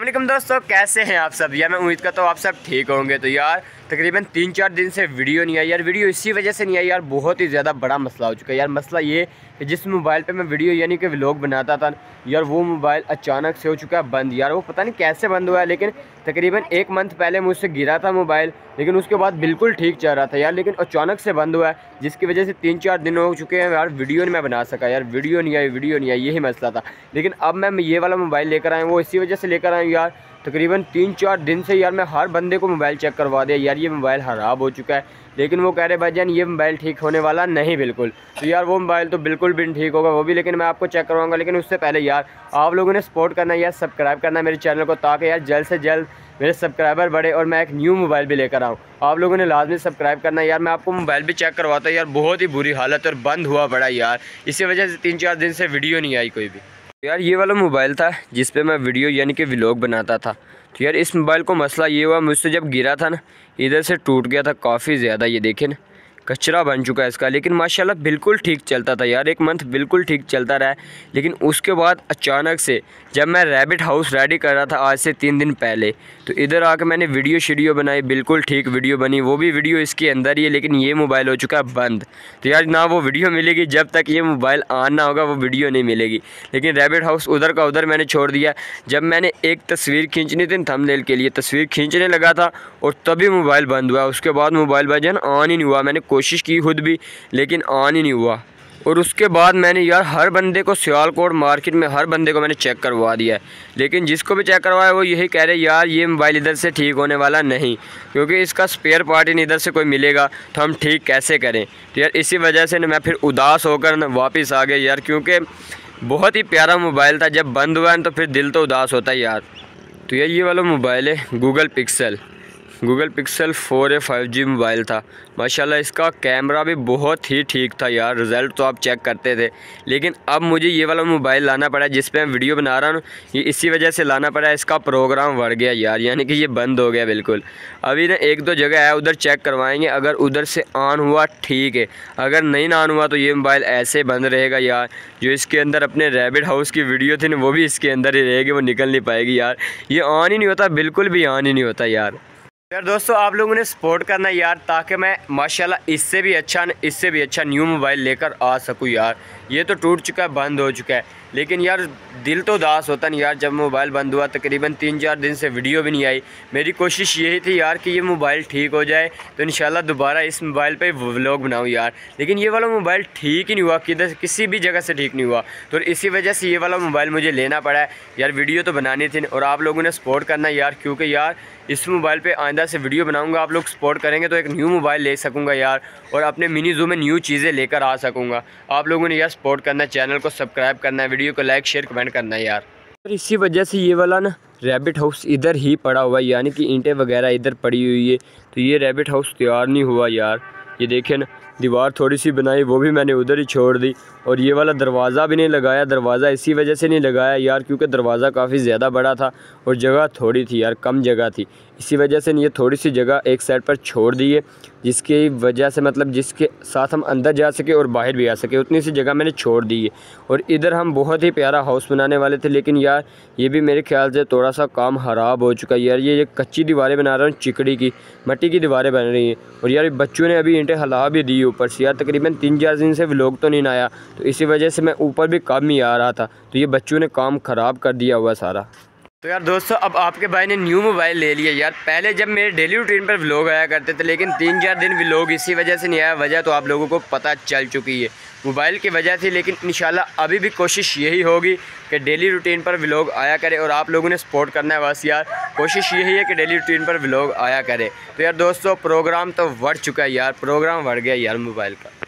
अल्लाम दोस्तों, कैसे हैं आप सब? यार, मैं उम्मीद करता हूँ आप सब ठीक होंगे। तो यार तकरीबन तीन चार दिन से वीडियो नहीं आई यार, वीडियो इसी वजह से नहीं आई यार, बहुत ही ज़्यादा बड़ा मसला हो चुका है यार। मसला ये कि जिस मोबाइल पे मैं वीडियो यानी कि व्लॉग बनाता था, यार वो मोबाइल अचानक से हो चुका है बंद यार। वो पता नहीं कैसे बंद हुआ है, लेकिन तकरीबन एक मंथ पहले मुझसे गिरा था मोबाइल, लेकिन उसके बाद बिल्कुल ठीक चल रहा था यार, लेकिन अचानक से बंद हुआ है, जिसकी वजह से तीन चार दिन हो चुके हैं यार, वीडियो नहीं मैं बना सका यार, वीडियो नहीं आई, वीडियो नहीं आई, यही मसला था। लेकिन अब मैं ये वाला मोबाइल लेकर आया हूँ, वो इसी वजह से लेकर आया हूँ यार तकरीबन तीन चार दिन से यार मैं हर बंदे को मोबाइल चेक करवा दिया, यार ये मोबाइल ख़राब हो चुका है। लेकिन वो कह रहे, भाई जान, ये मोबाइल ठीक होने वाला नहीं बिल्कुल। तो यार वो मोबाइल तो बिल्कुल भी ठीक होगा, वो भी, लेकिन मैं आपको चेक करवाऊँगा। लेकिन उससे पहले यार, आप लोगों ने सपोर्ट करना, यार सब्सक्राइब करना मेरे चैनल को, ताकि यार जल्द से जल्द मेरे सब्सक्राइबर बढ़े और मैं एक न्यू मोबाइल भी लेकर आऊँ। आप लोगों ने लाजमी सब्सक्राइब करना, यार मैं आपको मोबाइल भी चेक करवाता यार बहुत ही बुरी हालत और बंद हुआ बड़ा यार। इसी वजह से तीन चार दिन से वीडियो नहीं आई कोई भी। यार ये वाला मोबाइल था, जिस पे मैं वीडियो यानी कि व्लॉग बनाता था। तो यार इस मोबाइल को मसला ये हुआ, मुझसे जब गिरा था ना, इधर से टूट गया था काफ़ी ज़्यादा, ये देखें ना। कचरा बन चुका है इसका। लेकिन माशाल्लाह बिल्कुल ठीक चलता था यार, एक मंथ बिल्कुल ठीक चलता रहा लेकिन उसके बाद अचानक से जब मैं रैबिट हाउस रेडी कर रहा था आज से तीन दिन पहले तो इधर आकर मैंने वीडियो शीडियो बनाई, बिल्कुल ठीक वीडियो बनी। वो भी वीडियो इसके अंदर ही है, लेकिन ये मोबाइल हो चुका है बंद। तो यार ना वो वीडियो मिलेगी, जब तक ये मोबाइल ऑन ना होगा, वो वीडियो नहीं मिलेगी। लेकिन रैबिट हाउस उधर का उधर मैंने छोड़ दिया। जब मैंने एक तस्वीर खींचनी थी थंबनेल के लिए, तस्वीर खींचने लगा था, और तभी मोबाइल बंद हुआ। उसके बाद मोबाइल भजन ऑन ही नहीं हुआ। मैंने कोशिश की खुद भी, लेकिन ऑन ही नहीं हुआ। और उसके बाद मैंने यार हर बंदे को सियालकोट मार्केट में हर बंदे को मैंने चेक करवा दिया है। लेकिन जिसको भी चेक करवाया, वो यही कह रहे यार, ये मोबाइल इधर से ठीक होने वाला नहीं, क्योंकि इसका स्पेयर पार्ट इन इधर से कोई मिलेगा तो हम ठीक कैसे करें? तो यार, इसी वजह से ना मैं फिर उदास होकर न वापस आ गया यार, क्योंकि बहुत ही प्यारा मोबाइल था। जब बंद हुआ है तो फिर दिल तो उदास होता है यार। तो यार, ये वाला मोबाइल है Google Pixel Google Pixel four A five G mobile था। माशाल्लाह, इसका कैमरा भी बहुत ही ठीक था यार। रिज़ल्ट तो आप चेक करते थे। लेकिन अब मुझे ये वाला मोबाइल लाना पड़ा जिस पर मैं वीडियो बना रहा हूँ। ये इसी वजह से लाना पड़ा इसका प्रोग्राम बढ़ गया यार। यानी कि ये बंद हो गया बिल्कुल। अभी ना एक दो जगह है उधर चेक करवाएँगे। अगर उधर से ऑन हुआ, ठीक है। अगर नहीं ना ऑन हुआ तो ये मोबाइल ऐसे बंद रहेगा यार। जो इसके अंदर अपने रैबिट हाउस की वीडियो थी ना, वो भी इसके अंदर ही रहेगी, वो निकल नहीं पाएगी यार। ये ऑन ही नहीं होता, बिल्कुल भी ऑन ही नहीं होता यार। यार दोस्तों, आप लोगों ने सपोर्ट करना यार, ताकि मैं, माशाल्लाह, इससे भी अच्छा इससे भी अच्छा न्यू मोबाइल लेकर आ सकूँ यार। ये तो टूट चुका है, बंद हो चुका है। लेकिन यार, दिल तो उदास होता नहीं यार, जब मोबाइल बंद हुआ, तकरीबन तीन चार दिन से वीडियो भी नहीं आई। मेरी कोशिश यही थी यार कि ये मोबाइल ठीक हो जाए तो इन दोबारा इस मोबाइल पर व्लॉग बनाऊँ यार। लेकिन ये वाला मोबाइल ठीक ही नहीं हुआ, किधर किसी भी जगह से ठीक नहीं हुआ। तो इसी वजह से ये वाला मोबाइल मुझे लेना पड़ा है। यार, वीडियो तो बनानी थी, और आप लोगों ने सपोर्ट करना यार, क्योंकि यार, इस मोबाइल पे आइंदा से वीडियो बनाऊँगा, आप लोग सपोर्ट करेंगे तो एक न्यू मोबाइल ले सकूँगा यार, और अपने मिनी जू में न्यू चीज़ें लेकर आ सकूँगा। आप लोगों ने यार सपोर्ट करना है चैनल को सब्सक्राइब करना है वीडियो को लाइक, शेयर, कमेंट करना है यार। और इसी वजह से ये वाला ना रैबिट हाउस इधर ही पड़ा हुआ है, यानी कि ईंटें वगैरह इधर पड़ी हुई है तो ये रैबिट हाउस तैयार नहीं हुआ यार। ये देखें ना, दीवार थोड़ी सी बनाई, वो भी मैंने उधर ही छोड़ दी। और ये वाला दरवाज़ा भी नहीं लगाया, दरवाज़ा इसी वजह से नहीं लगाया यार, क्योंकि दरवाज़ा काफ़ी ज़्यादा बड़ा था और जगह थोड़ी थी यार, कम जगह थी। इसी वजह से ये थोड़ी सी जगह एक साइड पर छोड़ दी है, जिसकी वजह से मतलब जिसके साथ हम अंदर जा सके और बाहर भी आ सके, उतनी सी जगह मैंने छोड़ दी है। और इधर हम बहुत ही प्यारा हाउस बनाने वाले थे, लेकिन यार, ये भी मेरे ख्याल से थोड़ा सा काम ख़राब हो चुका है यार ये कच्ची दीवारें बना रहा हूँ चिकड़ी की, मट्टी की दीवारें बन रही हैं। और यार, बच्चों ने अभी ईंटें हला भी दी ऊपर से। यार, तकरीबन तीन चार दिन से व्लॉग तो नहीं आया। तो इसी वजह से मैं ऊपर भी कम ही आ रहा था। तो ये बच्चों ने काम ख़राब कर दिया हुआ सारा। तो यार दोस्तों, अब आपके भाई ने न्यू मोबाइल ले लिया यार। पहले जब मेरे डेली रूटीन पर व्लॉग आया करते थे, लेकिन तीन चार दिन व्लॉग इसी वजह से नहीं आया, वजह तो आप लोगों को पता चल चुकी है। मोबाइल की वजह थी लेकिन इन अभी भी कोशिश यही होगी कि डेली रूटीन पर व्लॉग आया करे और आप लोगों ने सपोर्ट करना है बस यार। कोशिश यही है कि डेली रूटीन पर व्लॉग आया करे। तो यार दोस्तों प्रोग्राम तो बढ़ चुका है यार प्रोग्राम बढ़ गया यार मोबाइल का।